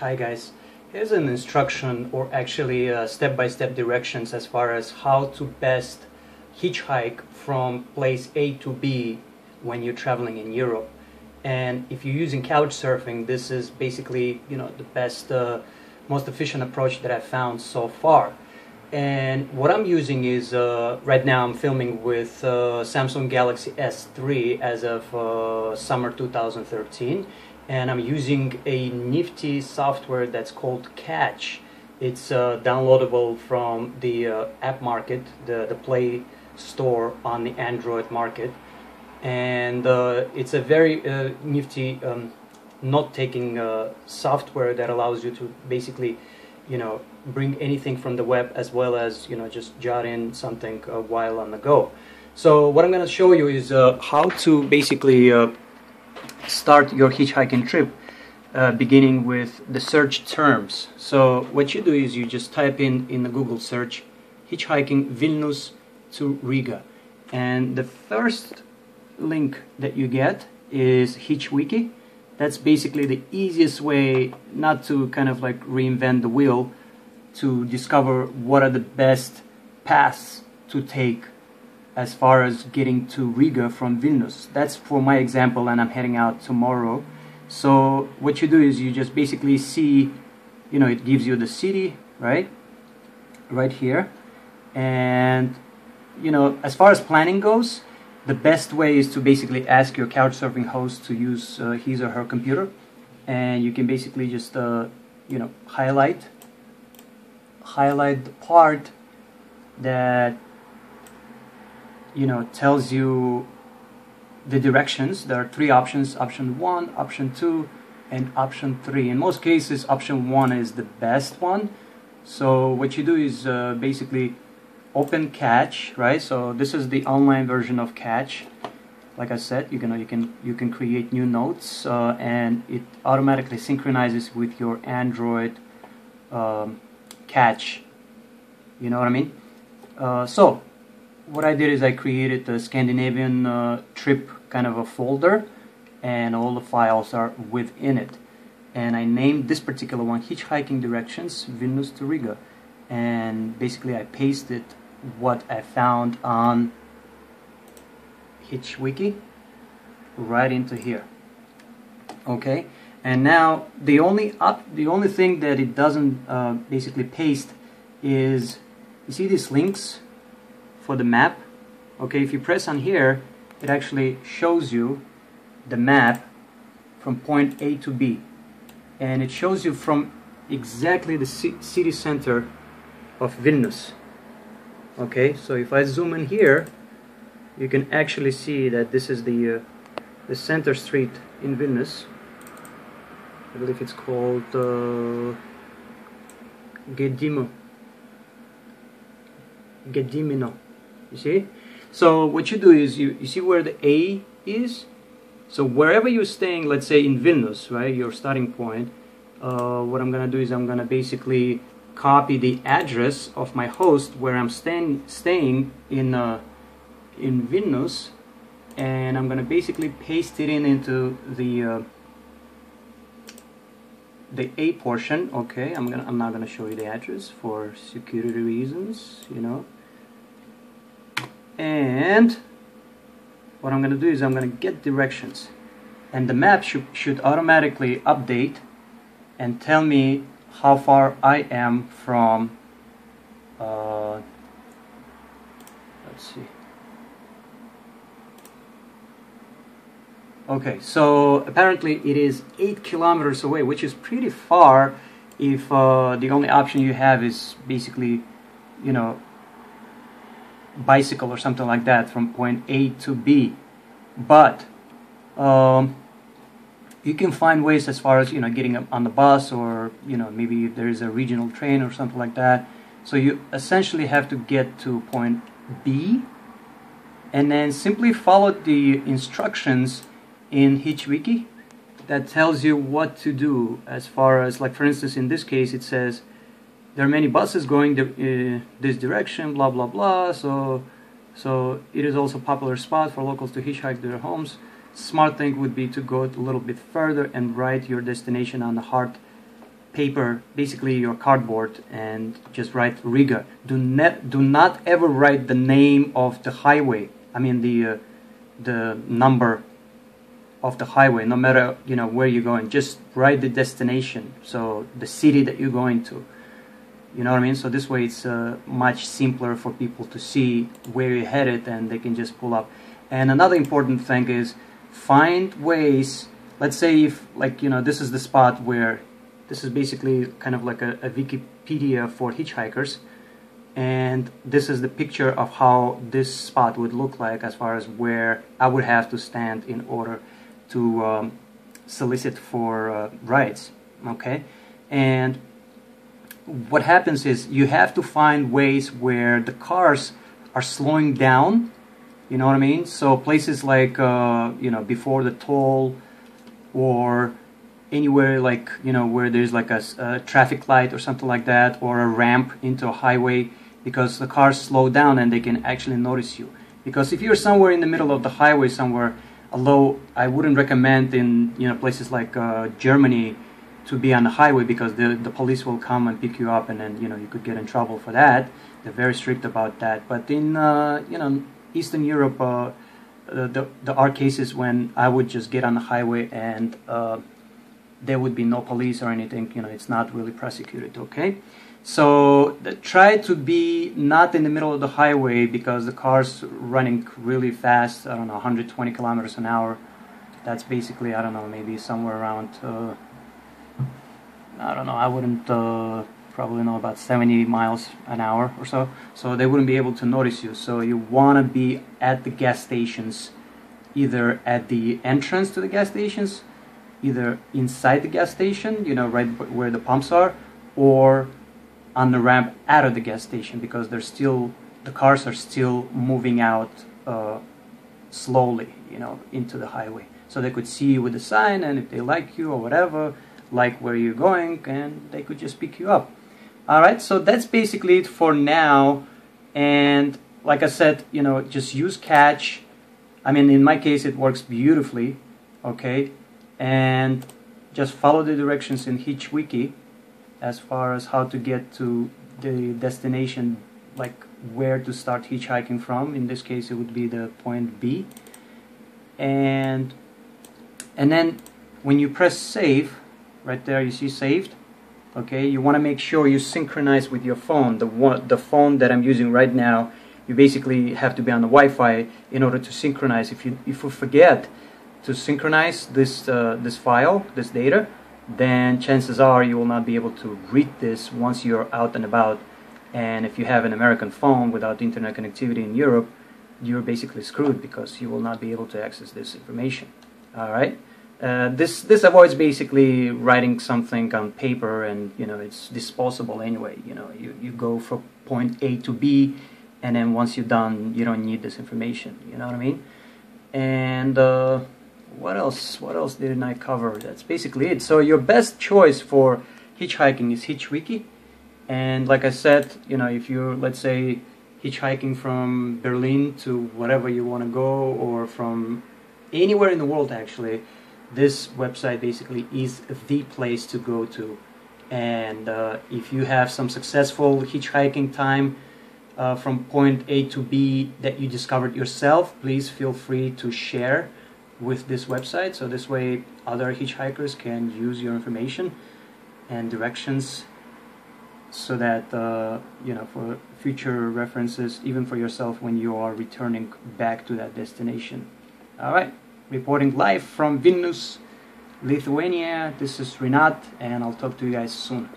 Hi guys, here's an instruction or actually uh, step-by-step -step directions as far as how to best hitchhike from place A to B when you're traveling in Europe. And if you're using couch surfing, this is basically you know the best, uh, most efficient approach that I've found so far. And what I'm using is uh, right now I'm filming with uh, Samsung Galaxy S3 as of uh, summer 2013, and I'm using a nifty software that's called Catch. It's uh, downloadable from the uh, app market, the the Play Store on the Android market and uh, it's a very uh, nifty um, note-taking uh, software that allows you to basically you know bring anything from the web as well as you know just jot in something uh, while on the go so what I'm going to show you is how to basically start your hitchhiking trip uh, beginning with the search terms so what you do is you just type in in the Google search hitchhiking Vilnius to Riga and the first link that you get is HitchWiki. That's basically the easiest way not to kind of like reinvent the wheel to discover what are the best paths to take as far as getting to Riga from Vilnius. That's for my example and I'm heading out tomorrow. So what you do is you just basically see, you know, it gives you the city, right? Right here. And, you know, as far as planning goes, the best way is to basically ask your couchsurfing host to use uh, his or her computer and you can basically just uh, you know highlight highlight the part that you know tells you the directions. There are three options option one option two and option three. In most cases option one is the best one. So what you do is uh, basically open catch right? So this is the online version of catch. Like I said you can you can you can create new notes uh, and it automatically synchronizes with your Android um, catch. You know what I mean? Uh, so what I did is I created the Scandinavian uh, trip kind of a folder and all the files are within it. And I named this particular one hitchhiking directions Vilnius to Riga. And basically I pasted what I found on HitchWiki right into here. Okay? And now the only up the only thing that it doesn't uh, basically paste is you see these links for the map. Okay if you press on here it actually shows you the map from point A to B. And it shows you from exactly the city center of Vilnius. Okay so if I zoom in here you can actually see that this is the uh, the center street in Vilnius. I believe it's called uh, Gedimo Gedimino you see? So what you do is you, you see where the A is? So wherever you're staying let's say in Vilnius right your starting point uh, what I'm gonna do is I'm gonna basically copy the address of my host where I'm staying staying in uh, in Vilnius and I'm gonna basically paste it in into the uh, the A portion okay? I'm gonna I'm not gonna show you the address for security reasons you know and what I'm gonna do is I'm gonna get directions. And the map should, should automatically update and tell me how far I am from uh, let's see. Okay so apparently it is 8 kilometers away which is pretty far if uh, the only option you have is basically you know bicycle or something like that from point A to B. But um, you can find ways as far as you know getting on the bus or you know maybe there is a regional train or something like that. So you essentially have to get to point B and then simply follow the instructions in HitchWiki that tells you what to do as far as like for instance in this case it says there are many buses going the, uh, this direction blah blah blah so so it is also a popular spot for locals to hitchhike to their homes smart thing would be to go a little bit further and write your destination on the hard paper, basically your cardboard, and just write Riga. Do not do not ever write the name of the highway. I mean the uh, the number of the highway, no matter you know where you're going. Just write the destination, so the city that you're going to. You know what I mean? So this way, it's uh, much simpler for people to see where you're headed, and they can just pull up. And another important thing is find ways. Let's say if like you know this is the spot where this is basically kind of like a, a Wikipedia for hitchhikers and this is the picture of how this spot would look like as far as where I would have to stand in order to um, solicit for uh, rides okay and what happens is you have to find ways where the cars are slowing down you know what I mean so places like uh, you know before the toll or anywhere like you know where there's like a, a traffic light or something like that or a ramp into a highway because the cars slow down and they can actually notice you. Because if you're somewhere in the middle of the highway somewhere, although I wouldn't recommend in you know places like uh, Germany to be on the highway because the the police will come and pick you up and then you know you could get in trouble for that. They're very strict about that. But in uh, you know Eastern Europe, uh, the, the are cases when I would just get on the highway and uh, there would be no police or anything. You know, it's not really prosecuted. Okay. So try to be not in the middle of the highway because the car's running really fast. I don't know, 120 kilometers an hour. That's basically I don't know, maybe somewhere around. Uh, I don't know. I wouldn't uh, probably know about 70 miles an hour or so. So they wouldn't be able to notice you. So you want to be at the gas stations, either at the entrance to the gas stations, either inside the gas station, you know, right where the pumps are, or on the ramp out of the gas station because they're still the cars are still moving out uh, slowly, you know, into the highway. So they could see you with the sign, and if they like you or whatever, like where you're going, and they could just pick you up. All right, so that's basically it for now. And like I said, you know, just use Catch. I mean, in my case, it works beautifully. Okay, and just follow the directions in HitchWiki as far as how to get to the destination, like where to start hitchhiking from. In this case, it would be the point B. And and then when you press save, right there you see saved. Okay, you want to make sure you synchronize with your phone. The one, the phone that I'm using right now, you basically have to be on the Wi-Fi in order to synchronize. If you if you forget to synchronize this uh, this file, this data, then chances are you will not be able to read this once you're out and about. And if you have an American phone without internet connectivity in Europe, you're basically screwed because you will not be able to access this information. All right. Uh, this this avoids basically writing something on paper, and you know it's disposable anyway. You know you, you go from point A to B, and then once you're done, you don't need this information. You know what I mean? And uh, what else? What else didn't I cover? That's basically it. So your best choice for hitchhiking is HitchWiki, and like I said, you know, if you're let's say hitchhiking from Berlin to whatever you want to go, or from anywhere in the world, actually, this website basically is the place to go to. And uh, if you have some successful hitchhiking time uh, from point A to B that you discovered yourself, please feel free to share with this website. So this way other hitchhikers can use your information and directions so that uh, you know for future references even for yourself when you are returning back to that destination. All right reporting live from Vilnius Lithuania. This is Rinat and I'll talk to you guys soon